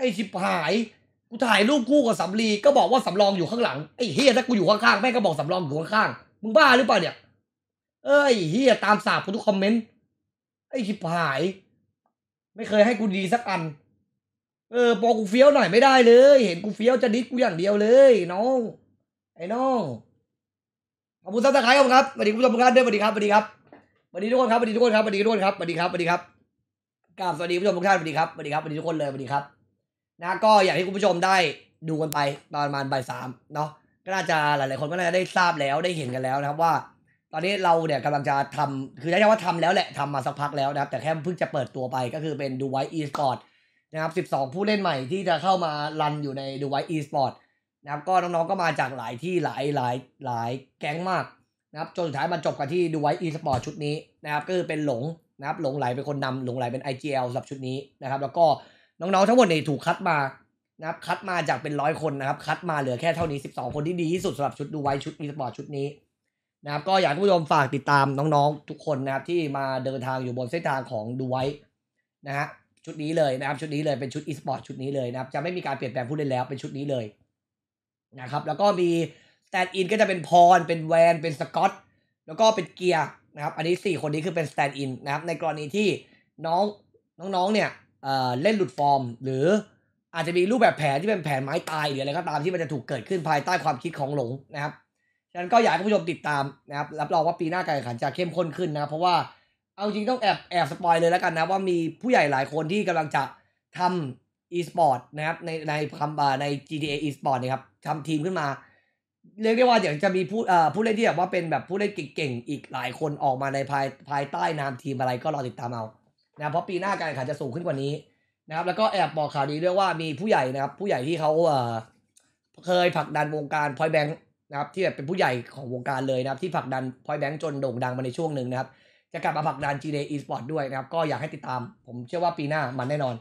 ไอ้ชิบหายกูถ่ายรูปคู่กับสำลีก็บอกว่าสำรองอยู่ข้างหลังไอ้เฮียถ้ากูอยู่ข้างๆแม่ก็บอกสำรองอยู่ข้างๆมึงบ้าหรือเปล่าเนี่ย เอ้ยเฮียตามสาปกูทุกคอมเมนต์ไอ้ชิบหาย ไม่เคยให้กูดีสักอัน เออบอกกูเฟี้ยวหน่อยไม่ได้เลย เห็นกูเฟี้ยวจะ diss กูอย่างเดียวเลยน้องไอ้น้องขอบคุณ subscribe ครับสวัสดีคุณผู้ชมทุกท่านด้วยสวัสดีครับสวัสดีครับสวัสดีทุกคนครับสวัสดีทุกคนครับสวัสดีทุกคนครับสวัสดีครับสวัสดีครับกราบสวัสดีคุณผู้ชมทุกท่านสวัสดีครับสวัสดีครับสวัสดีทุกคนเลยสวัสดีครับ นะก็อยากให้คุณผู้ชมได้ดูกันไปตอนประมาณบ่ายสามเนาะก็น่าจะหลาย ๆ คนก็น่าจะได้ทราบแล้วได้เห็นกันแล้วนะครับว่า ตอนนี้เราเนี่ยกำลังจะทำคือใช้คำว่าทำแล้วแหละทำมาสักพักแล้วนะครับ แต่แค่เพิ่งจะเปิดตัวไปก็คือเป็นดูไวอีสปอร์ตนะครับ 12 ผู้เล่นใหม่ที่จะเข้ามา run อยู่ในดูไวอีสปอร์ตนะครับก็น้อง ๆ ก็มาจากหลายที่หลายหลายหลายแก๊งมากนะครับจนสุดท้ายมาจบกันที่ดูไวอีสปอร์ตชุดนี้นะครับก็คือเป็นหลงนะครับหลงไหลเป็นคนนำหลงไหลเป็น IGL สำหรับชุดนี้นะครับ แล้วก็ น้องๆทั้งหมดเนี่ยถูกคัดมานะครับคัดมาจากเป็นร้อยคนนะครับ คัดมาเหลือแค่เท่านี้ 12 คนที่ดีที่สุดสำหรับชุดดูไวชุดอีสปอร์ตชุดนี้นะครับก็อยากให้ผู้ชมฝากติดตามน้องๆทุกคนนะครับที่มาเดินทางอยู่บนเส้นทางของดูไวนะฮะชุดนี้เลยนะครับชุดนี้เลยเป็นชุดอีสปอร์ตชุดนี้เลยนะครับจะไม่มีการเปลี่ยนแปลงผู้เล่นแล้วเป็นชุดนี้เลยนะครับแล้วก็มีstand-in ก็จะเป็นพรเป็นแวนเป็นสกอตแล้วก็เป็นเกียร์นะครับอันนี้ 4 คนนี้คือเป็น stand-in นะครับในกรณีที่น้องน้องๆเนี่ย เล่นหลุดฟอร์ม หรืออาจจะมีรูปแบบแผนที่เป็นแผนไม้ตายหรืออะไรก็ตามที่มันจะถูกเกิดขึ้นภายใต้ความคิดของหลงนะครับฉะนั้นก็อยากให้ผู้ชมติดตามนะครับรับรองว่าปีหน้าการแข่งขันจะเข้มข้นขึ้นนะครับเพราะว่าเอาจริงต้องแอบแอบ spoil เลยแล้วกันนะว่ามีผู้ใหญ่หลายคนที่กำลังจะทำ e-sport นะครับในในคำอ่าใน GTA e-sport เนี่ยครับทำทีมขึ้นมา เรียกได้ว่าเดี๋ยวจะมีผู้เอ่อผู้เล่นที่แบบว่าเป็นแบบผู้เล่นเก่งๆอีกหลายคนออกมาในภายภายใต้นามทีมอะไรก็รอติดตามเอา นะเพราะปีหน้าการแข่งขันจะสูงขึ้นกว่านี้นะครับ แล้วก็แอบบอกข่าวดีด้วยว่ามีผู้ใหญ่นะครับ ผู้ใหญ่ที่เขาเอ่อเคยผลักดันวงการพอยแบงค์นะครับที่แบบเป็นผู้ใหญ่ของวงการเลยนะครับ ที่ผลักดันพอยแบงค์จนโด่งดังมาในช่วงหนึ่งนะครับ จะกลับมาผลักดัน g d e-sport ด้วยนะครับ ก็อยากให้ติดตาม ผมเชื่อว่าปีหน้ามันแน่นอน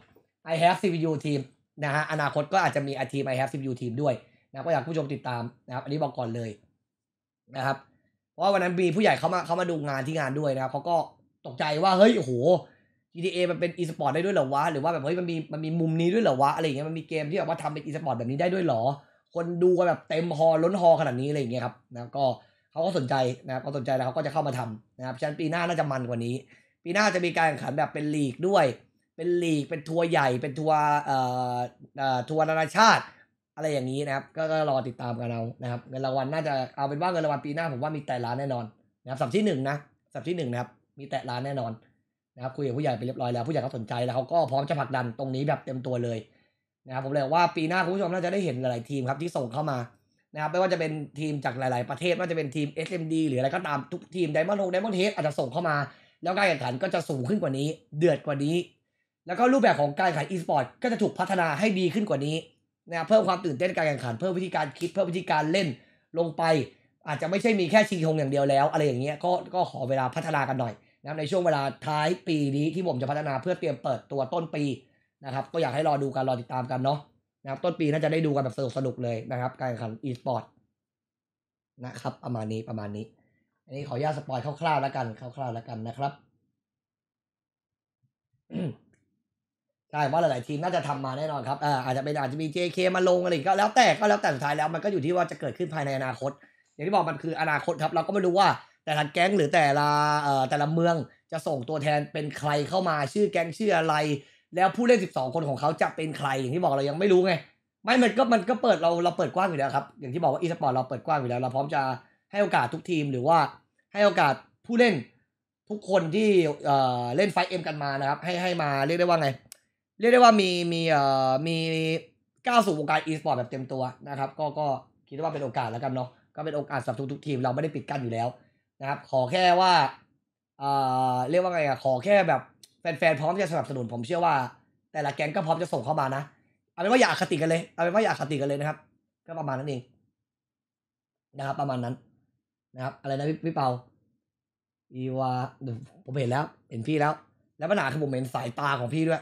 I have CPU team นะฮะอนาคตก็อาจจะมีทีม I have CPU team ด้วยนะก็อยากผู้ชมติดตามนะครับ อันนี้บอกก่อนเลยนะครับ เพราะวันนั้นมีผู้ใหญ่เขามาเขามาดูงานที่งานด้วยนะครับเขาก็ตกใจว่าเฮ้ยโอ้โห GTA มันเป็น e-sport ได้ด้วยเหรอวะ หรือว่าแบบเฮ้ยมันมีมันมีมุมนี้ด้วยเหรอวะอะไรอย่างเงี้ยมันมีเกมที่แบบว่าทำเป็น e-sport แบบนี้ได้ด้วยเหรอ คนดูกันแบบเต็มฮอลล้นฮอขนาดนี้อะไรอย่างเงี้ยครับนะก็เขาก็สนใจนะครับเขาสนใจแล้วเขาก็จะเข้ามาทำนะครับฉะนั้นปีหน้าน่าจะมันกว่านี้ ปีหน้าจะมีการแข่งขันแบบเป็นลีกด้วย เป็นลีกเป็นทัวร์ใหญ่เป็นทัวร์เอ่อเอ่อทัวร์นานาชาติ อะไรอย่างนี้นะครับก็ก็รอติดตามกันเอานะครับเงินรางวัลน่าจะเอาเป็นว่าเงินรางวัลปีหน้าผมว่ามีแต่ล้านแน่นอนนะครับสัปที่หนึ่งนะสัปที่หนึ่งนะครับมีแต่ล้านแน่นอน นะครับคุยกับผู้ใหญ่ไปเรียบร้อยแล้วผู้ใหญ่เขาสนใจแล้วเขาก็พร้อมจะผลักดันตรงนี้แบบเต็มตัวเลยนะครับผมเลยว่าปีหน้าคุณผู้ชมน่าจะได้เห็นหลายๆทีมครับที่ส่งเข้ามานะครับไม่ว่าจะเป็นทีมจากหลาย ๆ ประเทศไม่ว่าจะเป็นทีม SMD หรืออะไรก็ตามทุกทีมไดมอนด์โฮ Diamond Head อาจจะส่งเข้ามา แล้วการแข่งขันก็จะสูงขึ้นกว่านี้ เดือดกว่านี้ แล้วก็รูปแบบของการแข่งขัน e-sport ก็จะถูกพัฒนาให้ดีขึ้นกว่านี้นะครับเพิ่มความตื่นเต้นการแข่งขันเพิ่มวิธีการคิดเพิ่มวิธีการเล่นลงไป อาจจะไม่ใช่มีแค่ชิงธงอย่างเดียวแล้ว อะไรอย่างเงี้ยก็ก็ขอเวลาพัฒนากันหน่อย นะครับในช่วงเวลาท้ายปีนี้ที่ผมจะพัฒนาเพื่อเตรียมเปิดตัวต้นปีนะครับก็อยากให้รอดูกันรอติดตามกันเนาะนะครับต้นปีน่าจะได้ดูกันแบบสนุกสนุกเลยนะครับ การแข่งขัน e-sport นะครับประมาณนี้ประมาณนี้ อันนี้ขออนุญาตสปอยคร่าวๆแล้วกันคร่าวๆแล้วกันนะครับใช่ว่าหลายๆทีมน่าจะทำมาแน่นอนครับอ่าอาจจะเป็นอาจจะมี JK มาลงอะไรก็แล้วแต่ก็แล้วแต่สุดท้ายแล้วมันก็อยู่ที่ว่าจะเกิดขึ้นภายในอนาคต อย่างที่บอกมันคืออนาคตครับ เราก็ไม่รู้ว่า แต่ละแก๊งหรือแต่ละเอ่อแต่ละเมืองจะส่งตัวแทนเป็นใครเข้ามาชื่อแก๊งชื่ออะไร แล้วผู้เล่น 12 คนของเขาจะเป็นใครอย่างที่บอกเรายังไม่รู้ไงไม่มันก็มันก็เปิดเราเราเปิดกว้างอยู่แล้วครับ อย่างที่บอกว่าอีสปอร์ตเราเปิดกว้างอยู่แล้วเราพร้อมจะให้โอกาสทุกทีมหรือว่าให้โอกาสผู้เล่นทุกคนที่เอ่อเล่น FiveM กันมานะครับ ให้ให้มาเรียกได้ว่าไง เรียกได้ว่ามีมีเอ่อมีก้าวสู่วงการอีสปอร์ตแบบเต็มตัวนะครับ ก็ก็คิดว่าเป็นโอกาสแล้วกันเนาะก็เป็นโอกาสสำหรับทุกๆทีมเราไม่ได้ปิดกั้นอยู่แล้ว นะครับ ขอแค่ว่าเอ่อเรียกว่าไงอะขอแค่แบบแฟนๆพร้อมจะสนับสนุนผมเชื่อว่า แต่ละแก๊งก็พร้อมจะส่งเข้ามานะเอาเป็นว่าอย่าอคติกันเลยเอาเป็นว่าอย่าอคติกันเลยนะครับ ก็ประมาณนั้นเองนะครับ ประมาณนั้น นะครับ อะไรนะพี่พี่เปาอีวาเดี๋ยวผมเห็นแล้ว เห็นพี่แล้ว แล้วปัญหาคือผมเห็นสายตาของพี่ด้วย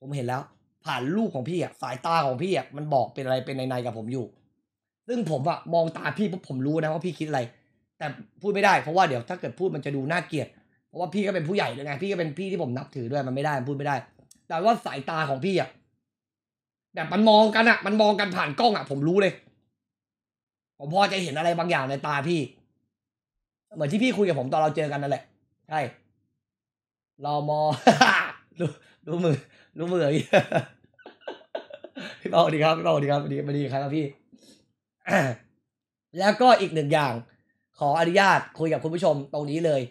ผมเห็นแล้ว ผ่านรูปของพี่อะสายตาของพี่อะมันบอกเป็นอะไรเป็นในๆกับผมอยู่ ซึ่งผมอะมองตาพี่ปุ๊บผมรู้นะว่าพี่คิดอะไร แต่พูดไม่ได้เพราะว่าเดี๋ยวถ้าเกิดพูดมันจะดูน่าเกลียดเพราะว่าพี่ก็เป็นผู้ใหญ่ด้วยไงพี่ก็เป็นพี่ที่ผมนับถือด้วยมันไม่ได้มันพูดไม่ได้ แต่ว่าสายตาของพี่อะแบบมันมองกันอะมันมองกันผ่านกล้องอะผมรู้เลย ผมพอจะเห็นอะไรบางอย่างในตาพี่ เหมือนที่พี่คุยกับผมตอนเราเจอกันนั่นแหละใช่รอมอรู้รู้มือ รู้มือพี่พี่เปาสวัสดีครับพี่เปาสวัสดีครับสวัสดีสวัสดีครับพี่แล้วก็อีกหนึ่งอย่าง ขออนุญาตคุยกับคุณผู้ชมตรงนี้เลย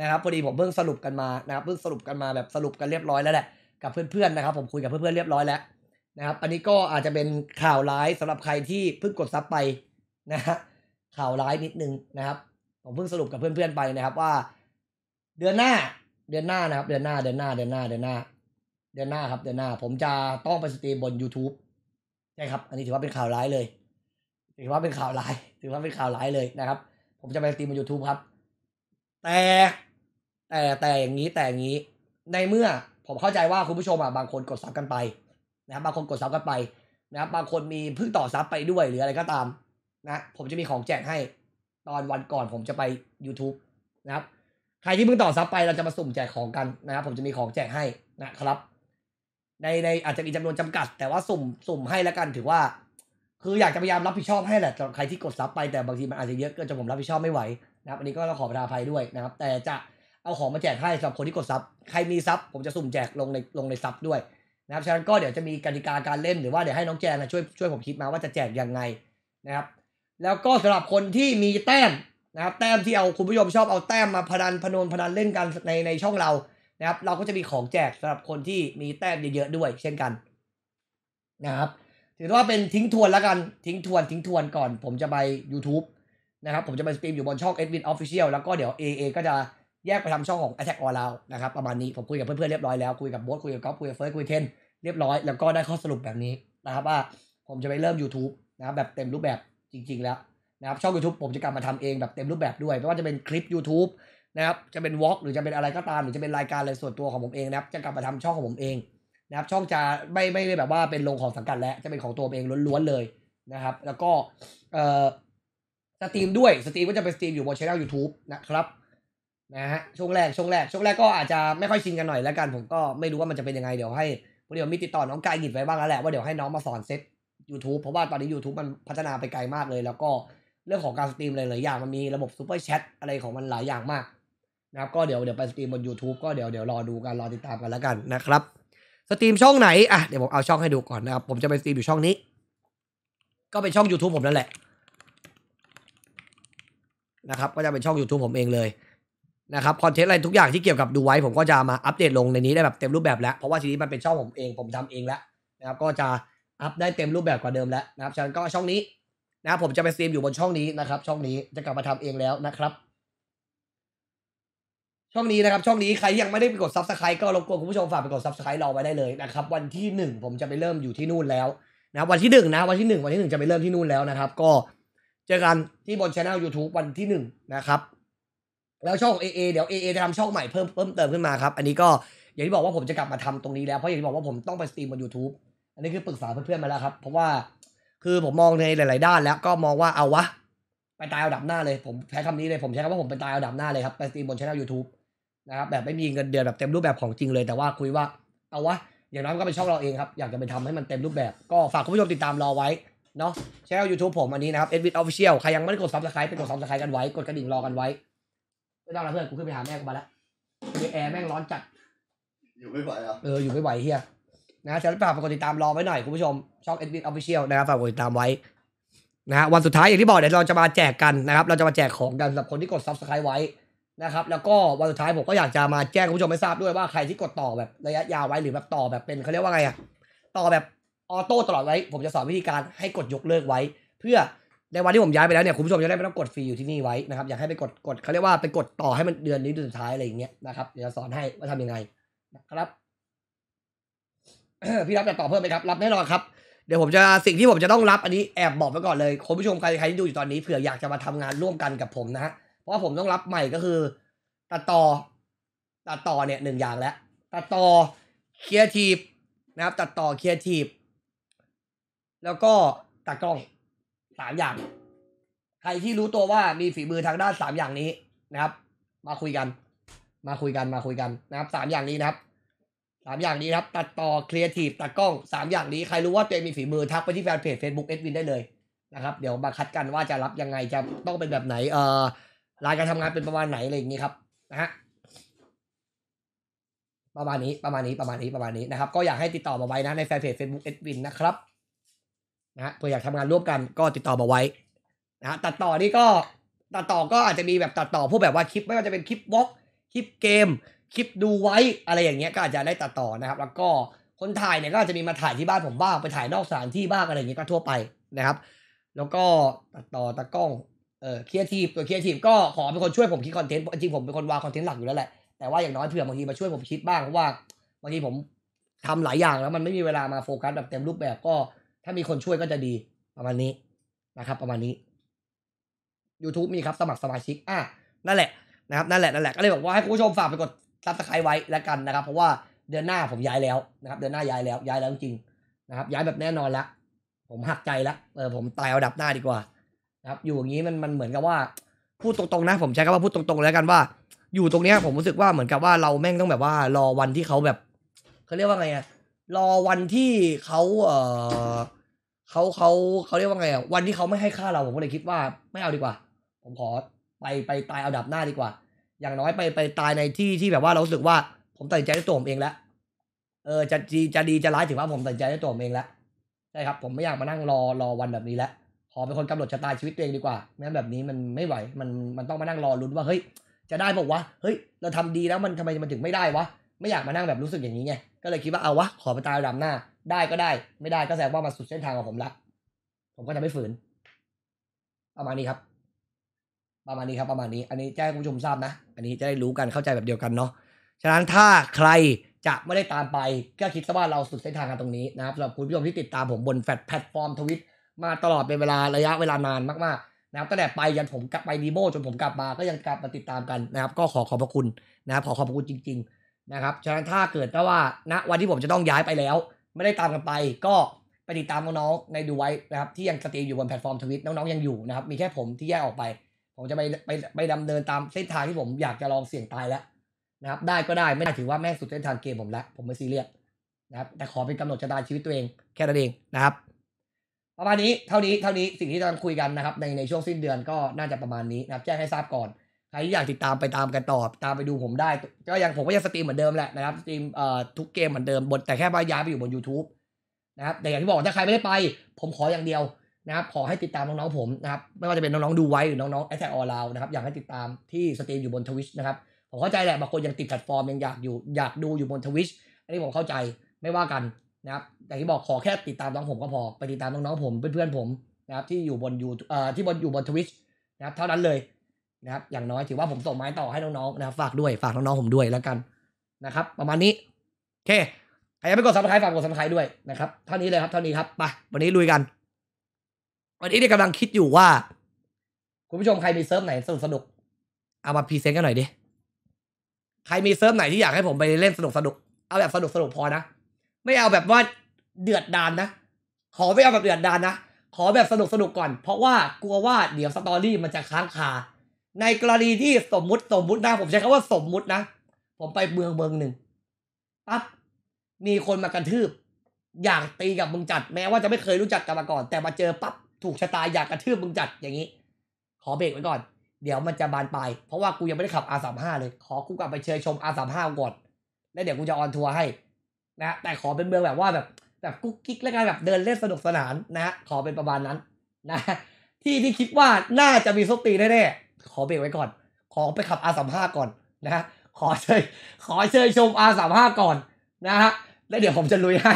นะครับพอดีผมเพิ่งสรุปกันมานะครับเพิ่งสรุปกันมาแบบสรุปกันเรียบร้อยแล้วแหละกับเพื่อนๆนะครับ ผมคุยกับเพื่อนๆเรียบร้อยแล้วนะครับ อันนี้ก็อาจจะเป็นข่าวร้ายสำหรับใครที่เพิ่งกดซับไปนะฮะข่าวร้ายนิดนึงนะครับ ผมเพิ่งสรุปกับเพื่อนๆไปนะครับว่า เดือนหน้า เดือนหน้านะครับ เดือนหน้าเดือนหน้าเดือนหน้าเดือนหน้า เดือนหน้าครับ เดือนหน้า ผมจะต้องไปสตรีมบน YouTube ใช่ครับ อันนี้ถือว่าเป็นข่าวร้ายเลยถือว่าเป็นข่าวร้าย ถือว่าเป็นข่าวร้ายเลยนะครับ ผมจะไปสตรีมบน YouTube ครับ แต่แต่แต่อย่างนี้แต่อย่างนี้ ในเมื่อผมเข้าใจว่าคุณผู้ชมอะบางคนกด sub กันไปนะครับบางคนกด sub กันไปนะครับบางคนมีเพิ่งต่อ sub ไปด้วยหรืออะไรก็ตามนะผมจะมีของแจกให้ ตอนวันก่อนผมจะไป YouTube นะครับใครที่เพิ่งต่อ sub ไปเราจะมาสุ่มแจกของกันนะครับผมจะมีของแจกให้นะครับ ในในอาจจะมีจำนวนจำกัด แต่ว่าสุ่มสุ่มให้แล้วกันถือว่า คืออยากจะพยายามรับผิดชอบให้แหละสำหรับใครที่กดซับไปแต่บางทีมันอาจจะเยอะเกินจนผมรับผิดชอบไม่ไหวนะครับอันนี้ก็ต้องขอประทานอภัยด้วยนะครับ แต่จะเอาของมาแจกให้สำหรับคนที่กดซับใครมีซับผมจะสุ่มแจกลงในลงในซับด้วยนะครับฉะนั้นก็เดี๋ยวจะมีกติกาการเล่นหรือว่าเดี๋ยวให้น้องแจนะช่วยช่วยผมคิดมาว่าจะแจกยังไงนะครับ แล้วก็สำหรับคนที่มีแต้มนะครับแต้มที่เอาคุณผู้ชมชอบเอาแต้มมาพนันพนนพนันเล่นกันในในช่องเรานะครับ เราก็จะมีของแจกสำหรับคนที่มีแต้มเยอะๆด้วย เช่นกันนะครับ ถือว่าเป็นทิ้งทวนแล้วกันทิ้งทวนทิ้งทวนก่อน ผมจะไป YouTube นะครับ ผมจะไปสตรีมอยู่บนช่อง Edwin Official แล้วก็เดี๋ยว AA ก็จะแยกไปทำช่องของ Attack on เรานะครับ ประมาณนี้ผมคุยกับเพื่อนๆเรียบร้อยแล้ว คุยกับโบ๊ทคุยกับก๊อฟคุยกับเฟิร์สคุยกับเทนเรียบร้อยแล้วก็ได้ข้อสรุปแบบนี้นะครับว่าผมจะไปเริ่ม YouTube นะครับแบบเต็มรูปแบบจริง ๆ แล้วนะครับช่อง YouTube ผมจะกลับมาทำเองแบบเต็มรูปแบบด้วยไม่ว่าจะเป็นคลิป YouTube นะครับจะเป็น vlog หรือจะเป็นอะไรก็ตามหรือจะเป็นรายการอะไรส่วนตัวของผมเองนะครับจะกลับมาทำช่องของผมเอง นะครับ ช่องจะไม่ไม่ได้แบบว่าเป็นลงของสังกัดแล้วจะเป็นของตัวเองล้วนๆเลยนะครับ แล้วก็เอ่อสตรีมด้วยสตรีมก็จะเป็นสตรีมอยู่บนช่อง YouTube นะครับนะฮะช่วงแรกช่วงแรกช่วงแรกก็อาจจะไม่ค่อยชินกันหน่อยแล้วกัน ผมก็ไม่รู้ว่ามันจะเป็นยังไงเดี๋ยวให้พอดีผมมีติดต่อน้องกายหงิดไว้บ้างแล้วแหละว่าเดี๋ยวให้น้องมาสอนเซต YouTube เพราะว่าตอนนี้ YouTube มันพัฒนาไปไกลมากเลย แล้วก็เรื่องของการสตรีมหลายๆอย่างมันมีระบบ Super Chat อะไรของมันหลายอย่างมากนะครับก็เดี๋ยวเดี๋ยวไปสตรีมบน YouTube ก็เดี๋ยวเดี๋ยวรอดูกันรอติดตามกันแล้วกันนะครับ สตรีมช่องไหนอะเดี๋ยวผมเอาช่องให้ดูก่อนนะครับผมจะไปสตรีมอยู่ช่องนี้ ก็เป็นช่อง YouTube ผมนั่นแหละนะครับก็จะเป็นช่อง YouTube ผมเองเลยนะครับคอนเทนต์อะไรทุกอย่างที่เกี่ยวกับดูไว้ ผมก็จะมาอัปเดตลงในนี้ได้แบบเต็มรูปแบบแล้ว เพราะว่าทีนี้มันเป็นช่องผมเองผมทำเองแล้วนะครับก็จะอัพได้เต็มรูปแบบกว่าเดิมแล้วนะครับฉะนั้นก็ช่องนี้นะครับผมจะไปสตรีมอยู่บนช่องนี้นะครับช่องนี้จะกลับมาทำเองแล้วนะครับ ช่องนี้นะครับ ช่องนี้ใครยังไม่ได้ไปกด subscribe ก็รบกวนคุณผู้ชมฝากไปกด subscribe รอไว้ได้เลยนะครับ วันที่หนึ่งผมจะไปเริ่มอยู่ที่นู่นแล้วนะวันที่หนึ่งนะวันที่หนึ่งวันที่หนึ่งจะไปเริ่มที่นู่นแล้วนะครับ ก็เจอกันที่บนช่อง YouTube วันที่หนึ่งนะครับแล้วช่อง AA เดี๋ยว AA จะทำช่องใหม่เพิ่มเพิ่มเติมขึ้นมาครับ อันนี้ก็อย่างที่บอกว่าผมจะกลับมาทำตรงนี้แล้ว เพราะอย่างที่บอกว่าผมต้องไปสตรีมบน YouTube อันนี้คือปรึกษาเพื่อนๆมาแล้วครับ เพราะว่าคือผมมองในหลาย ๆ ด้านแล้วก็มองว่าเอาวะ ไปตายเอาดับหน้าเลย ผมใช้คำนี้เลย ผมใช้คำว่าผมไปตายเอาดับหน้าเลยครับ ไปสตรีมบนช่อง YouTube นะครับแบบไม่มีเงินเดือนแบบเต็มรูปแบบของจริงเลย แต่ว่าคุยว่าเอาวะอย่างน้อยมันก็เป็นช่องเราเองครับอยากจะไปทำให้มันเต็มรูปแบบ ก็ฝากคุณผู้ชมติดตามรอไว้เนาะช่อง YouTube ผมอันนี้นะครับ Edwin Official ใครยังไม่ได้กด Subscribe ไปกด Subscribe กันไว้กดกระดิ่งรอกันไว้ไม่ต้องนะเพื่อนกูขึ้นไปหาแม่กูมาแล้วแอร์แม่งร้อนจัดอยู่ไม่ไหวอะเอออยู่ไม่ไหวเฮียนะฉะนั้นฝากกดติดตามรอไว้หน่อยคุณผู้ชมช่อง Edwin Official นะครับฝากกดติดตามไว้นะฮะวันสุดท้ายอย่างที่บอกเดี๋ยวเราจะมาแจกกันนะครับเราจะมาแจกของกันสำหรับคนที่กด Subscribe ไว้ นะครับ แล้วก็วันสุดท้ายผมก็อยากจะมาแจ้งคุณผู้ชมให้ทราบด้วยว่าใครที่กดต่อแบบระยะยาวไว้หรือแบบต่อแบบเป็นเขาเรียกว่าไงอะต่อแบบออโต้ตลอดไว้ ผมจะสอนวิธีการให้กดยกเลิกไว้ เพื่อในวันที่ผมย้ายไปแล้วเนี่ยคุณผู้ชมจะได้ไม่ต้องกดฟรีอยู่ที่นี่ไว้นะครับอยากให้ไปกดกดเขาเรียกว่าไปกดต่อให้มันเดือนนี้เดือนสุดท้ายอะไรอย่างเงี้ยนะครับเดี๋ยวสอนให้ว่าทำยังไงนะครับพี่รับจะต่อเพิ่มไหมครับ รับแน่นอนครับเดี๋ยวผมจะสิ่งที่ผมจะต้องรับอันนี้แอบบอกไว้ก่อนเลยคุณผู้ชมใครใครที่ดูอยู่ตอนนี้เผื่ออยากจะมาทำงานร่วมกันกับผมนะฮะ เพราะผมต้องรับใหม่ก็คือตัดต่อตัดต่อเนี่ยหนึ่งอย่างแล้วตัดต่อครีเอทีฟนะครับ ตัดต่อครีเอทีฟแล้วก็ตากล้องสามอย่าง ใครที่รู้ตัวว่ามีฝีมือทางด้านสามอย่างนี้นะครับ มาคุยกัน มาคุยกันมาคุยกันนะครับสามอย่างนี้นะครับสามอย่างนี้ครับ ตัดต่อครีเอทีฟตากล้องสามอย่างนี้ ใครรู้ว่าตัวเองมีฝีมือทักไปที่แฟนเพจ Facebook เอ็ดวินได้เลยนะครับ เดี๋ยวมาคัดกันว่าจะรับยังไงจะต้องเป็นแบบไหนเอ่อ รายการทำงานเป็นประมาณไหนอะไรอย่างนี้ครับนะฮะประมาณนี้ประมาณนี้ประมาณนี้ประมาณนี้นะครับ ก็อยากให้ติดต่อมาไว้นะในแฟนเพจ Facebook เอ็ดวินนะครับนะฮะเพื่ออยากทำงานร่วมกันก็ติดต่อมาไว้นะฮะตัดต่อนี่ก็ตัดต่อก็อาจจะมีแบบตัดต่อพวกแบบว่าคลิปไม่ว่าจะเป็นคลิป vlog คลิปเกม คลิปดูไว้อะไรอย่างเงี้ยก็อาจจะได้ตัดต่อนะครับ แล้วก็คนถ่ายเนี่ยก็อาจจะมีมาถ่ายที่บ้านผมบ้างไปถ่ายนอกสถานที่บ้างอะไรอย่างเงี้ยก็ทั่วไปนะครับ แล้วก็ตัดต่อตากล้อง เออครีเอทีฟตัวครีเอทีฟก็ขอเป็นคนช่วยผมคิดคอนเทนต์จริงผมเป็นคนวางคอนเทนต์หลักอยู่แล้วแหละแต่ว่าอย่างน้อยเผื่อบางทีมาช่วยผมคิดบ้างเพราะว่าบางทีผมทำหลายอย่างแล้วมันไม่มีเวลามาโฟกัสแบบเต็มรูปแบบก็ ถ้ามีคนช่วยก็จะดีประมาณนี้นะครับ ประมาณนี้ YouTube มีครับสมัครสมาชิกอะนั่นแหละนะครับนั่นแหละนั่นแหละก็เลยบอกว่าให้คุณผู้ชมฝากไปกด subscribe ไว้แล้วกันนะครับ เพราะว่าเดือนหน้าผมย้ายแล้วนะครับ เดือนหน้าย้ายแล้วย้ายแล้วจริงนะครับ ย้ายแบบแน่นอนละผมหักใจละเออผมตายเอาดาบหน้าดีกว่า นะครับอยู่อย่างนี้มันมันเหมือนกับว่าพูดตรงๆนะ ผมใช้คำว่าพูดตรงๆแล้วกันว่า อยู่ตรงเนี้ยผมรู้สึกว่าเหมือนกับว่าเราแม่งต้องแบบว่ารอวันที่เขาแบบเขาเรียกว่าไงอะรอวันที่เขาเออเขาเขาเขาเรียกว่าไงอะวันที่เขาไม่ให้ค่าเราผมก็เลยคิดว่าไม่เอาดีกว่า ผมขอไปไปตายเอาดับหน้าดีกว่า อย่างน้อยไปไปตายในที่ที่แบบว่าเราสึกว่าผมตัดสินใจด้วยตัวผมเองแล้วเออจะดีจะดีจะร้ายถือว่าผมตัดสินใจด้วยตัวผมเองแล้วใช่ครับ ผมไม่อยากมานั่งรอรอวันแบบนี้แล้ว ขอเป็นคนกำหนดชะตาชีวิตตัวเองดีกว่าไม่งั้นแบบนี้มันไม่ไหวมันมันต้องมานั่งรอลุ้นว่าเฮ้ยจะได้บอกว่าเฮ้ย เราทำดีแล้วมันทำไมมันถึงไม่ได้วะไม่อยากมานั่งแบบรู้สึกอย่างนี้ไงก็เลยคิดว่าเอาวะขอไปตายเอาดับหน้า ได้ก็ได้ ไม่ได้ก็แสดงว่ามันสุดเส้นทางของผมละผมก็จะไม่ฝืน ประมาณนี้ครับ ประมาณนี้ครับประมาณนี้ อันนี้แจ้งคุณผู้ชมทราบนะ อันนี้จะได้รู้กันเข้าใจแบบเดียวกันเนาะฉะนั้นถ้าใครจะไม่ได้ตามไป ก็คิดซะว่าเราสุดเส้นทางกันตรงนี้นะครับสำหรับคุณผู้ชมที่ติดตามผมบนแฟลตแพลตฟอร์มทวิต มาตลอดเป็นเวลาระยะเวลานานมากๆนะครับตั้งแต่ไปยันผมกลับไปดีโมจนผมกลับมาก็ยังกลับมาติดตามกันนะครับ ก็ขอขอบพระคุณนะครับขอขอบพระคุณจริง ๆ นะครับฉะนั้นถ้าเกิดว่าณวันที่ผมจะต้องย้ายไปแล้ว ไม่ได้ตามกันไป ก็ไปติดตามน้องๆในดูไว้นะครับที่ยังสตรีมอยู่บนแพลตฟอร์ม Twitch น้องๆยังอยู่นะครับมีแค่ผมที่แยกออกไป ผมจะไปไปไปดำเนินตามเส้นทางที่ผมอยากจะลองเสี่ยงตายแล้วนะครับได้ก็ได้ไม่ได้ถือว่าแม่งสุดเส้นทางเกมผมแล้วผมไม่ซีเรียสนะครับแต่ขอเป็นกำหนดชะตาชีวิตตัวเองแค่นั้นเองนะครับ ประมาณนี้เท่านี้เท่านี้สิ่งที่จะคุยกันนะครับในในช่วงสิ้นเดือนก็น่าจะประมาณนี้นะครับแจ้งให้ทราบก่อนใครที่อยากติดตามไปตามกันต่อตามไปดูผมได้ ก็ยังผมก็ยังสตรีมเหมือนเดิมแหละนะครับสตรีมเอ่อทุกเกมเหมือนเดิมบนแต่แค่ว่าย้ายไปอยู่บน YouTube นะครับแต่อย่างที่บอกถ้าใครไม่ได้ไป ผมขออย่างเดียวนะครับขอให้ติดตามน้องๆผมนะครับไม่ว่าจะเป็นน้องๆดูไว้หรือน้องๆแอทแทกออลาวนะครับอยากให้ติดตามที่สตรีมอยู่บน Twitch นะครับผมเข้าใจแหละบางคนยังติดแพลตฟอร์มยังอยากอยู่อยากดูอยู่บน Twitch อันนี้ผมเข้าใจไม่ว่ากันนะครับ อย่างที่บอกขอแค่ติดตามน้องผมก็พอไปติดตามน้องๆผมเพื่อนๆผมนะครับที่อยู่บนยูเอ่อที่บนอยู่บน Twitch นะครับเท่านั้นเลยนะครับอย่างน้อยถือว่าผมส่งไม้ต่อให้น้องๆนะครับฝากด้วยฝากน้องๆผมด้วยแล้วกันนะครับ ประมาณนี้โอเคใครยังไม่กด subscribe ฝากกด subscribe ด้วยนะครับเท่านี้เลยครับเท่านี้ครับไปวันนี้ลุยกัน วันนี้เนี่ยกำลังคิดอยู่ว่า คุณผู้ชมใครมีเซิร์ฟไหนสนุกสนุกเอามา present กันหน่อยดิใครมีเซิร์ฟไหนที่อยากให้ผมไปเล่นสนุกสนุกเอาแบบสนุกสนุกพอนะ ไม่เอาแบบว่า เดือดดานนะ ขอไม่เอาแบบเดือดดานนะ ขอแบบสนุกสนุกก่อน เพราะว่ากลัวว่าเดี๋ยว story มันจะค้างคา ในกรณีที่สมมุติสมมุตินะผมใช้คำว่าสมมุตินะ ผมไปเมืองเมืองหนึ่งปั๊บมีคนมากระทืบ อยากตีกับมึงจัดแม้ว่าจะไม่เคยรู้จักกันมาก่อน แต่มาเจอปั๊บถูกชะตาอยากกระทืบมึงจัดอย่างนี้ ขอเบรกไว้ก่อน เดี๋ยวมันจะบานปลายเพราะว่ากูยังไม่ได้ขับ R35 เลย ขอกูกลับไปเชยชม R35 ก่อนแล้วเดี๋ยวกูจะออนทัวร์ให้นะแต่ขอเป็นเมืองแบบว่าแบบ แบบกุ๊กกิ๊กแล้วกันแบบเดินเล่นสนุกสนานนะฮะขอเป็นประมาณนั้นนะที่ที่คิดว่าน่าจะมีสตีแน่ๆขอเบรกไว้ก่อน ขอไปขับ R35 ก่อนนะฮะขอเชยขอเชยชม R35 ก่อนนะฮะแล้วเดี๋ยวผมจะลุยให้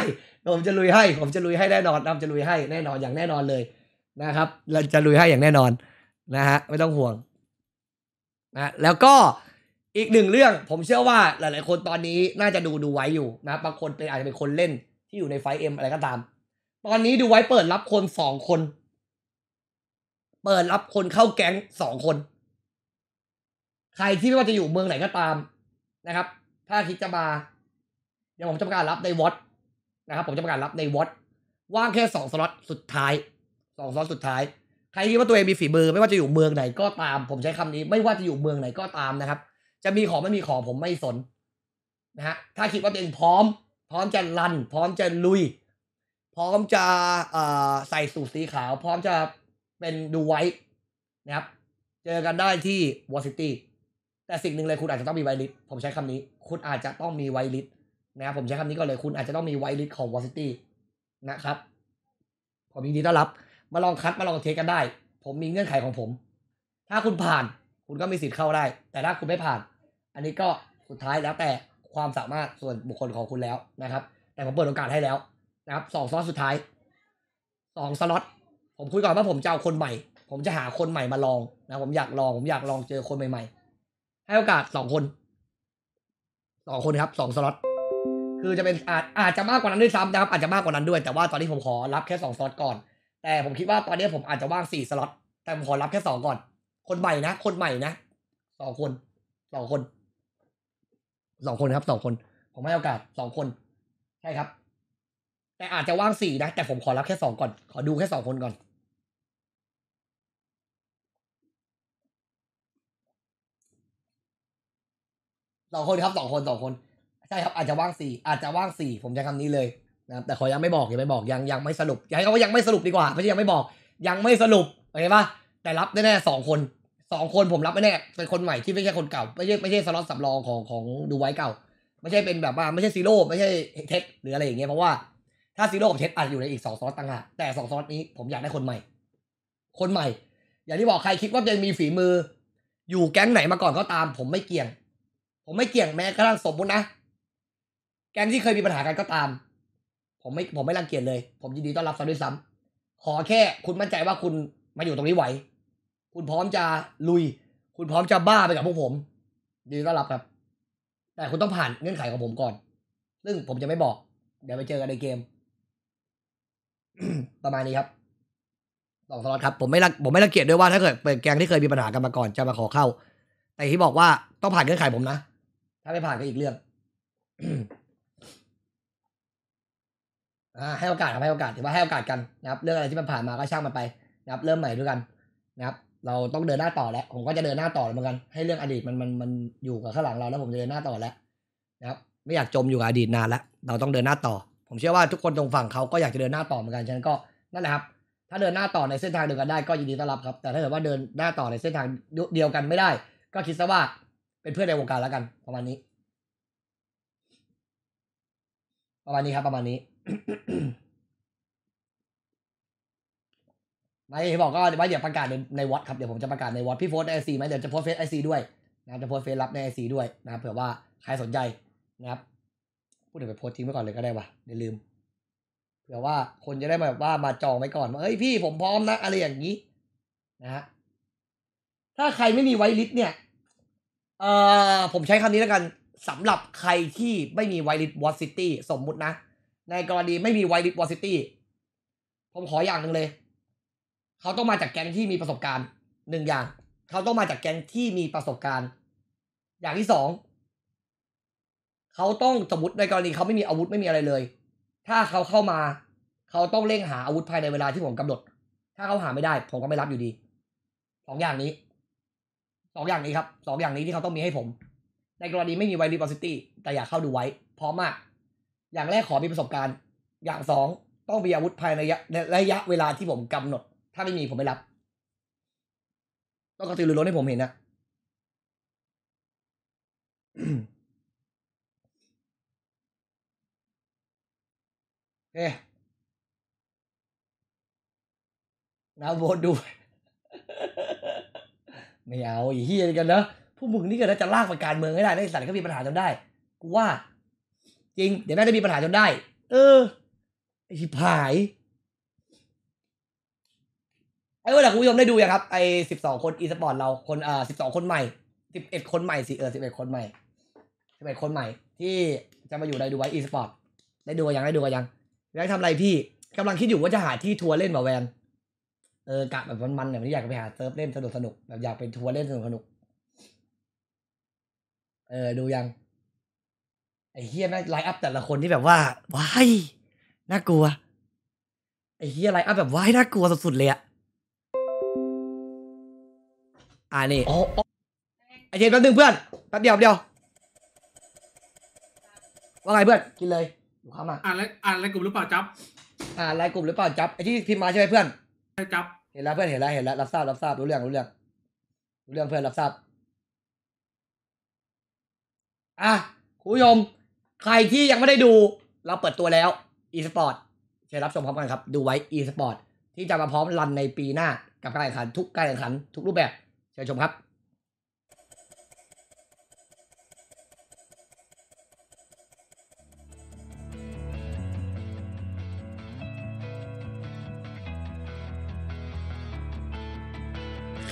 ผมจะลุยให้ ผมจะลุยให้แน่นอนผมจะลุยให้แน่นอนอย่างแน่นอนเลยนะครับ เราจะลุยให้อย่างแน่นอนนะฮะไม่ต้องห่วงนะแล้วก็อีกหนึ่งเรื่องผมเชื่อว่าหลาย ๆ คนตอนนี้น่าจะดูดูไว้อยู่นะบางคนเป็นอาจจะเป็นคนเล่น ที่อยู่ในไฟเอ็มอะไรก็ตาม ตอนนี้ดูไว้เปิดรับคนสองคน เปิดรับคนเข้าแก๊งสองคน ใครที่ไม่ว่าจะอยู่เมืองไหนก็ตามนะครับ ถ้าคิดจะมาเดี๋ยวผมจะประกาศรับในวอตนะครับ ผมจะประกาศรับในวอตว่างแค่สองสล็อตสุดท้ายสองสล็อตสุดท้ายใครคิดว่าตัวเองมีฝีมือไม่ว่าจะอยู่เมืองไหนก็ตาม ผมใช้คำนี้ ไม่ว่าจะอยู่เมืองไหนก็ตามนะครับ จะมีของไม่มีของผมไม่สนนะฮะถ้าคิดว่าตัวเองพร้อม พร้อมจะรัน พร้อมจะลุย พร้อมจะใส่สูทสีขาว พร้อมจะเป็นดูไว้นะครับ เจอกันได้ที่ War City แต่สิ่งหนึ่งเลยคุณอาจจะต้องมี whitelist ผมใช้คำนี้ คุณอาจจะต้องมี whitelist นะครับผมใช้คำนี้ก่อนเลยคุณอาจจะต้องมี whitelist ของ War City นะครับผมยินดีต้อนรับ มาลองคัดมาลอง test กันได้ ผมมีเงื่อนไขของผม ถ้าคุณผ่านคุณก็มีสิทธิ์เข้าได้ แต่ถ้าคุณไม่ผ่าน อันนี้ก็สุดท้ายแล้วแต่ ความสามารถส่วนบุคคลของคุณแล้วนะครับ แต่ผมเปิดโอกาสให้แล้วนะครับสองสล็อตสุดท้ายสองสล็อตผมคุยก่อนว่าผมจะเอาคนใหม่ ผมจะหาคนใหม่มาลองนะผมอยากลองผมอยากลองเจอคนใหม่ ๆ ให้โอกาสสองคนสองคนครับสองสล็อตคือจะเป็นอาจอาจจะมากกว่านั้นด้วยซ้ำนะครับอาจจะมากกว่านั้นด้วย แต่ว่าตอนนี้ผมขอรับแค่สองสล็อตก่อน แต่ผมคิดว่าตอนนี้ผมอาจจะว่างสี่สล็อตแต่ผมขอรับแค่สองก่อน คนใหม่นะ คนใหม่นะสองคนสองคน สองคนครับสองคน ผมให้โอกาสสองคน ใช่ครับ แต่อาจจะว่างสี่นะ แต่ผมขอรับแค่สองก่อน ขอดูแค่สองคนก่อน สองคนครับสองคนสองคน ใช่ครับ อาจจะว่างสี่อาจจะว่างสี่ผมใช้คำนี้เลยนะครับแต่ขอยังไม่บอกยังไม่บอกยังยังไม่สรุปยังเขาว่ายังไม่สรุปดีกว่าไม่ใช่ยังไม่บอก ยังไม่สรุปโอเคปะแต่รับแน่ๆสองคน สองคนผมรับไม่แน่เป็นคนใหม่ที่ไม่ใช่คนเก่า ไม่ใช่ไม่ใช่สล็อตสำรองของของดูไว้เก่า ไม่ใช่เป็นแบบว่าไม่ใช่ซีโร่ไม่ใช่เทสหรืออะไรอย่างเงี้ยเพราะว่าถ้าซีโร่กับเทสอาจจะอยู่ในอีกสองซอสต่างหากแต่สองซอสนี้ผมอยากได้คนใหม่ คนใหม่ อย่างที่บอกใครคิดว่าจะมีฝีมือ อยู่แก๊งไหนมาก่อนก็ตาม ผมไม่เกี่ยง ผมไม่เกี่ยงแม้กระทั่งสมมุตินะแก๊งที่เคยมีปัญหากันก็ตาม ผมไม่ผมไม่รังเกียจเลย ผมยินดีต้อนรับซะด้วยซ้ำขอแค่คุณมั่นใจว่าคุณมาอยู่ตรงนี้ไหว คุณพร้อมจะลุย คุณพร้อมจะบ้าไปกับพวกผม ดีต้อนรับครับ แต่คุณต้องผ่านเงื่อนไขของผมก่อน ซึ่งผมจะไม่บอก เดี๋ยวไปเจอกันในเกม ประมาณนี้ครับสองสล็อตครับผมไม่รังผมไม่รังเกียจด้วยว่าถ้าเกิดเป็นแกงที่เคยมีปัญหากันมาก่อนจะมาขอเข้า แต่ที่บอกว่าต้องผ่านเงื่อนไขผมนะ ถ้าไม่ผ่านก็อีกเรื่องให้โอกาสครับให้โอกาสถือว่าให้โอกาสกันนะครับ เรื่องอะไรที่มันผ่านมาก็ช่างมันไป นะครับ เริ่มใหม่ด้วยกัน นะครับ เราต้องเดินหน้าต่อแล้ว ผมก็จะเดินหน้าต่อเหมือนกัน ให้เรื่องอดีตมันมันมันอยู่กับข้างหลังเราแล้วผมจะเดินหน้าต่อแล้วนะครับไม่อยากจมอยู่กับอดีตนานแล้ว เราต้องเดินหน้าต่อ ผมเชื่อว่าทุกคนตรงฝั่งเขาก็อยากจะเดินหน้าต่อเหมือนกันฉะนั้นก็นั่นแหละครับ ถ้าเดินหน้าต่อในเส้นทางเดียวกันได้ก็ยินดีต้อนรับครับ แต่ถ้าเกิดว่าเดินหน้าต่อในเส้นทางเดียวกันไม่ได้ ก็คิดซะว่าเป็นเพื่อนในวงการแล้วกัน ประมาณนี้ ประมาณนี้ครับ ประมาณนี้ ไม่บอกก็ว่าเดี๋ยวประกาศในในวอตครับเดี๋ยวผมจะประกาศในวอตพี่โพสต์ใน IC ไหมเดี๋ยวจะโพสต์เฟซ IC ด้วยนะครับจะโพสต์เฟซรับใน IC ด้วยนะครับเผื่อว่าใครสนใจนะครับพูดถึงไปโพสต์ทิ้งไว้ก่อนเลยก็ได้วะเดี๋ยวลืมเผื่อว่าคนจะได้แบบว่ามาจองไว้ก่อนว่าเฮ้ยพี่ผมพร้อมนะอะไรอย่างนี้นะฮะถ้าใครไม่มี whitelist เนี่ยเอ่อผมใช้คำนี้แล้วกันสำหรับใครที่ไม่มี whitelist War City สมมุตินะ ในกรณีไม่มีไวลิสวอซิตี้ผมขออย่างหนึ่งเลย เขาต้องมาจากแก๊งที่มีประสบการณ์หนึ่งอย่าง เขาต้องมาจากแก๊งที่มีประสบการณ์ อย่างที่สองเขาต้องสมมติในกรณีเขาไม่มีอาวุธไม่มีอะไรเลย ถ้าเขาเข้ามา เขาต้องเร่งหาอาวุธภายในเวลาที่ผมกำหนด ถ้าเขาหาไม่ได้ ผมก็ไม่รับอยู่ดีสองอย่างนี้สองอย่างนี้ครับสองอย่างนี้ที่เขาต้องมีให้ผม ในกรณีไม่มีไวรีบอซิตี้แต่อยากเข้าดูไว้พร้อมมาก อย่างแรกขอมีประสบการณ์ อย่างสองต้องมีอาวุธภายในระยะในระยะเวลาที่ผมกำหนด ถ้าไม่มีผมไม่รับ ต้องกระตือรือร้นให้ผมเห็นนะโอเคนะโหวตดู ไม่เอาอ้เฮียกันนะพวกมึงนี่ก็น่าจะลากไปการเมืองให้ได้ไอ้สัตว์ก็มีปัญหาจนได้ กูว่า จริง เดี๋ยวน่าจะมีปัญหาจนได้ เออไอ้ชิบหาย ไอ้เวลาคุณผู้ชมได้ดูยังครับไอ้สิบสองคนอีสปอร์ตเราคนอ่าสิบสองคนใหม่สิบเอ็ดคนใหม่สิเออสิบเอ็ดคนใหม่สิบเอ็ดคนใหม่ ที่จะมาอยู่ในดูไว้อีสปอร์ตได้ดูยังได้ดูยังได้ทำอะไรพี่กำลังคิดอยู่ว่าจะหาที่ทัวร์เล่นแบบแวนเออกะแบบมันๆแบบนี้อยากไปหาเซิร์ฟเล่นสนุกสนุกแบบอยากไปทัวร์เล่นสนุกสนุกเออดูยังไอ้เฮียแม่ไลฟ์อัพแต่ละคนที่แบบว่าว้ายน่ากลัวไอ้เฮียไลฟ์อัพแบบว้ายน่ากลัวสุดๆเลยอะ อ่านี่อ๋ออ๋อไอเจนแป๊บนึงเพื่อนแป๊บเดียวแป๊บเดียว ว่าไงเพื่อนกินเลยอยู่ข้ามมาอ่านแล้วอ่านอะไรกลุ่มหรือเปล่าจ๊บอ่าไลน์กลุ่มหรือเปล่าจับไอที่พิมพ์มาใช่ไหมเพื่อนใช่จ๊บเห็นแล้วเพื่อนเห็นแล้วเห็นแล้วรับทราบรับทราบรู้เรื่องรู้เรื่องรู้เรื่องเพื่อนรับทราบอะคุณผู้ชมใครที่ยังไม่ได้ดูเราเปิดตัวแล้ว e-sport เชิญรับชมพร้อมกันครับ ดูไว้ e-sport ที่จะมาพร้อมรันในปีหน้ากับการแข่งขันทุกการแข่งขันทุกรูปแบบเชิญชมครับ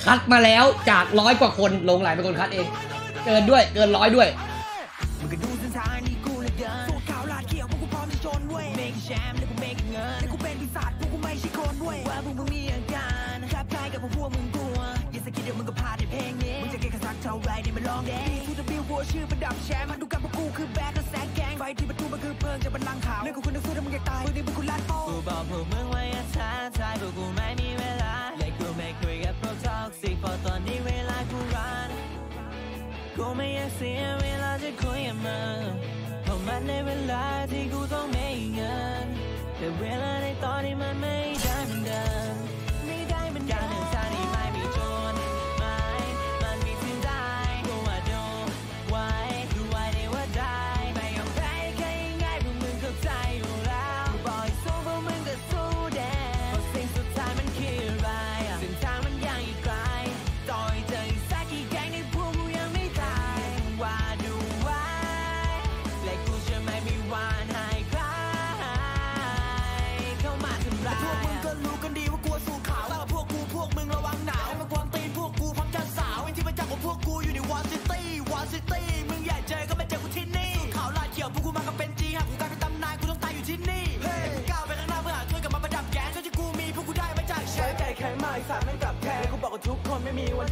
คัดมาแล้วจากร้อยกว่าคนลงหลายเป็นคนคัดเอง เกินด้วยเกินร้อยด้วยมึงก็ดูเส้นทางนี้ ชื่อประดับแชมป์มาดูกันพวกกูคือแบดและแซงแกงไฟที่ประตูมันคือเพลิงจากบันลังขาวเรื่องของคุณต้องสู้ถ้ามึงอยากตายพวกนี้พวกกูลาดโป้กูบอกพวกมึงไว่าอย่าท้าทายพวกกูไม่มีเวลาและกูไม่คุยกับพวกท็อกซิกพราะตอนนี้เวลากูรันกูไม่อยากเสียเวลาจะคุยกับมึงเพราะมันในเวลาที่กูต้องไม่เงินแต่เวลาในตอนนี้มันไม่ได้เหมือนเดิม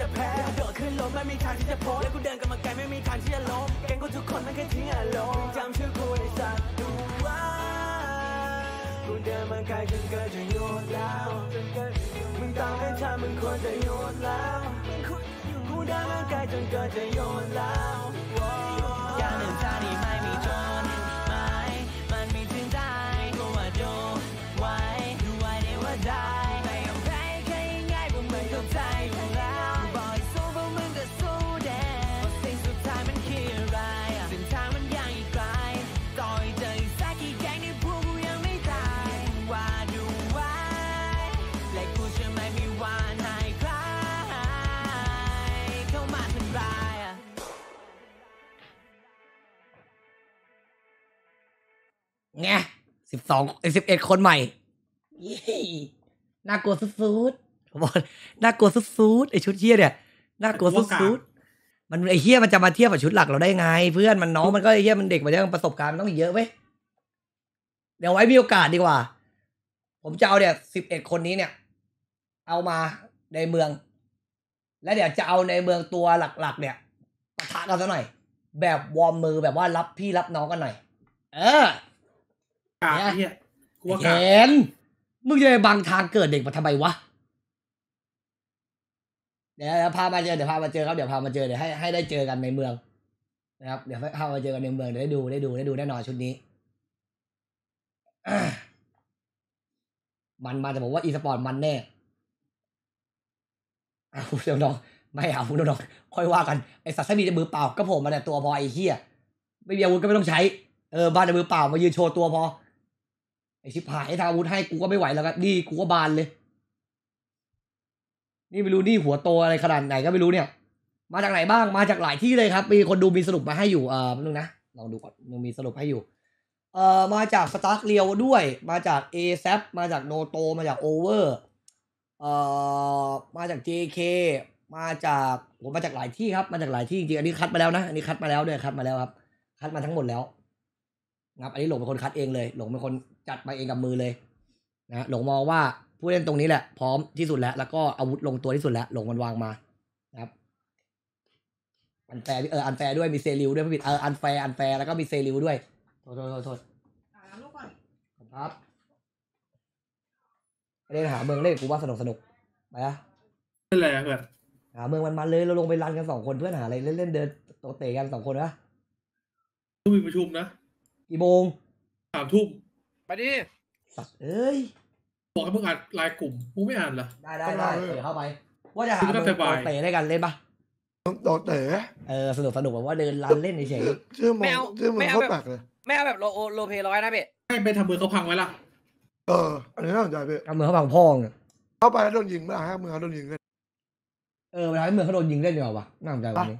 จะแพ้โดดขึ้นรถไม่มีทางที่จะพ้นและกูเดินกับมันไกลไม่มีทางที่จะล้มแกงกูทุกคนไม่เคยทิ้งอารมณ์จำชื่อกูในสัตว์ดูว่ากูเดินมาไกลจนเกินจะโยนแล้วมึงตามไม่ทันมึงควรจะโยนแล้วกูเดินมาไกลจนเกินจะโยนแล้ว สิบสองสิบเอ็ดคนใหม่เย้น่ากลัวสุดๆผมบอกน่ากลัวสุดๆไอชุดเฮียเนี่ยน่ากลัวสุดๆมันไอเฮียมันจะมาเทียบกับชุดหลักเราได้ไง เพื่อนมันน้องมันก็ไอเฮียมันเด็กมันยังประสบการณ์มันต้องอีกเยอะเว้ยเดี๋ยวไว้มีโอกาสดีกว่า ผมจะเอาเนี่ยสิบเอ็ดคนนี้เนี่ย เอามาในเมือง และเดี๋ยวจะเอาในเมืองตัวหลักๆ เนี่ยปะทะกันซะหน่อย แบบวอร์มมือแบบว่ารับพี่รับน้องกันหน่อย เออ กากเนี่ยไอ้เฮียกูว่าเห็กากนมึงจะไปบังทางเกิดเด็กมาทำไมวะ เดี๋ยวเดี๋ยวพามาเจอเดี๋ยวพามาเจอครับเดี๋ยวพามาเจอเดี๋ยวให้ให้ได้เจอกันในเมือง นะครับ เดี๋ยวพามาเจอกันในเมืองเดี๋ยวได้ดูได้ดูได้ดูแน่นอนชุดนี้อะมันมาแต่ผมว่าอีสปอร์ตมันแน่เอาเดี๋ยวน้องไม่เอาเดี๋ยวน้องค่อยว่ากันไอสัตว์ถ้ามีแต่มือเปล่าก็ผมมาแต่ตัวพอไอ้เหี้ยไม่มีอาวุธก็ไม่ต้องใช้เออบ้านแต่มือเปล่ามายืนโชว์ตัวพอ ไอชิบหายทางอาวุธให้กูก็ไม่ไหวแล้วครับนี่กูก็บานเลย นี่ไม่รู้นี่หัวโตอะไรขนาดไหนก็ไม่รู้เนี่ย มาจากไหนบ้างมาจากหลายที่เลยครับ มีคนดูมีสรุปมาให้อยู่เออนึงนะลองดูก่อนมันมีสรุปให้อยู่ เอ่อมาจากสตาร์คเรียวด้วย มาจาก a อ a p มาจากโนโตมาจากโอเวอร์เอ่อมาจาก JK มาจากผมมาจากหลายที่ครับ มาจากหลายที่จริงอันนี้คัดมาแล้วนะอันนี้คัดมาแล้วด้วยคัดมาแล้วครับ คัดมาทั้งหมดแล้วนะครับอันนี้หลงเป็นคนคัดเองเลย หลงเป็นคน จัดมาเองกับมือเลยนะหลงมองว่าผู้เล่นตรงนี้แหละพร้อมที่สุดแล้ว แล้วก็อาวุธลงตัวที่สุดแล้ว หลงมันวางมานะครับ Unfair เออ Unfair ด้วยมีเซริวด้วยพี่ผิดเออ Unfair Unfair แล้วก็มีเซริวด้วยโทษโทษโทษโทษครับไปเล่นหาเมืองเล่นกูว่าสนุกสนุกไปอะนั่นแหละเพื่อนหาเมืองมันมันเลยเราลงไปรันกันสองคนเพื่อนหาอะไรเล่นเล่นเดินโตะเตะกันสองคนนะต้องมีประชุมนะกี่โมงสามทุ่ม ไปดิสัตว์เอ้ยบอกให้มึงอ่านไลน์กลุ่มมึงไม่อ่านเหรอได้ได้ได้เดี๋ยวเข้าไป ว่าจะหาคือก็เบอสบายร์เตะได้กันเล่นปะโดดเต๋เออสนุกสนุกแบบว่าเดินรันเล่นเฉยชื่อมึงชื่อมึงโคตรแปลกเลยไม่เอาแบบโลโอโลเพร้อยนะพี่ให้ไปทำมือเขาพังไว้ล่ะเอออันนี้น่าสนใจพี่ๆทำเหมือนเขาพังพ่องอะเข้าไปแล้วโดนยิงไม่ได้ให้มือเขาโดนยิงเลยเออเวลาให้เมืองเขาโดนยิงเล่นดีกว่าวะน่าสนใจวันนี้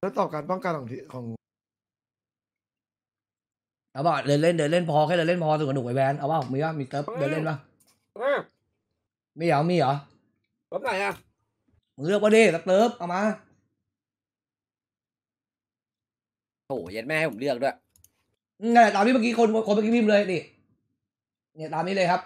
แล้วต่อการป้องกันของที่ของ เอาป่ะเดินเล่นเดินเล่นพอแค่เดินเล่นพอสนุกสนุกไอแวนเอาป่ะมีป่ะมีเติร์ฟเดินเล่นป่ะเออมีเหรอมีเหรอรถไหนอะมึงเลือกว่าดิสเติร์ฟเอามาโอ้โหเย็นแม่ให้ผมเลือกด้วยนี่นแหละตามที่เมื่อกี้คนคนเมื่อกี้พิมพ์เลยนี่เนี่ยตามนี้เลยครับ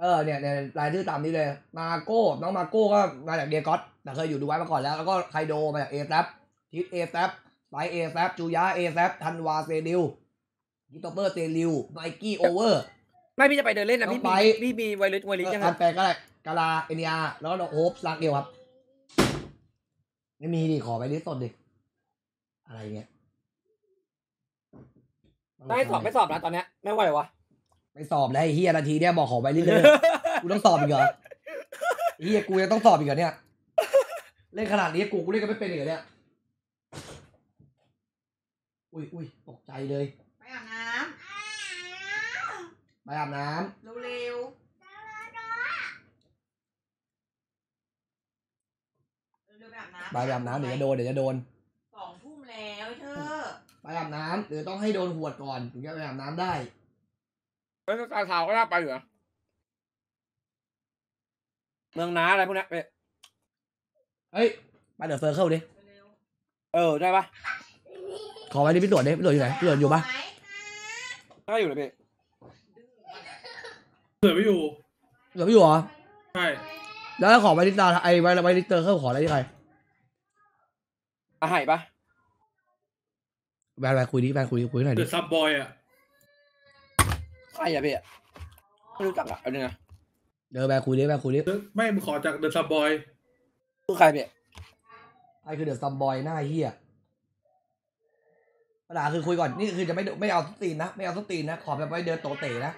เออเนี่ยเนี่ยรายชื่อตามนี้เลย มาโก้น้องมาโก้ก็มาจากเดียกอสแต่เคยอยู่ดูไว้มาก่อนแล้ว แล้วก็ไคโดมาจากเอแซปทิศเอแซปไบเอแซปจูยาเอแซปทันวาเซดิว กิตโตเปอร์เซริวไมกี้โอเวอร์ไม่พี่จะไปเดินเล่นนะน้องพี่ไปมีพี่มีไวริสไวริสยังไงอันแปลก็ได้กาลาเอเนียแล้วก็โฮปสลากเดียวครับ ไม่มีดิขอไปดิสดดิ อะไรเงี้ยไม่สอบไม่สอบนะตอนเนี้ยไม่ไหววะไม่สอบแล้วไอ้เฮียนาทีเนี้ยบอกขอไปเรื่อยๆกูต้องสอบอีกเหรอไอ้เฮียกูยังต้องสอบอีกเหรอเนี่ยเล่นขนาดนี้กูกูเล่นกันไม่เป็นอีกเหรอเนี่ยอุ้ยอุ้ยตกใจเลย ไปอาบน้ไปอาบน้ำำเร็วๆเร็วๆไปอาบน้ำไปอาบน้ำเดี๋ยวจะโดนเดี๋ยวจะโดน สองทุ่มแล้วไอ้เธอไปอาบน้ำเดี๋ยวต้องให้โดนหวดก่อนถึงจะไปอาบน้ำได้เฮ้ยตาเท้าก็น่าไปอยู่นะเมืองน้าอะไรพวกเนี้ยไปเฮ้ย ไปเดี๋ยวเฟอร์เข้าดิ เร็วเออ ได้ปะขอไปดิพี่ตรวจดิพี่ตรวจอยู่ไหนพี่ตรวจอยู่ปะ ไหม ได้อยู่เลยพี่เผื่อไม่อยู่ตรวจไม่อยู่เหรอ ใช่แล้วขอไปดิตาไอ้ไว้ไว้ดิเตอร์เข้าขออะไรที่ใครอาหายปะแบนแบนคุยดิแบนคุยคุยหน่อยเดดิอะซับบอยอะใครอะพี่ไม่รู้จักอะเอาหนึ่งอะเดี๋ยวแบนคุยดิแบนคุยดิไม่มึงขอจากเดอะซับบอยคือใครพี่ไอ้คือเดอะซัมบอยหน้าเฮีย ปัญหาคือคุยก่อนนี่คือจะไม่ไม่เอาสตีนนะไม่เอาสตีนนะขอแบบไว้เดินโตเตะนะ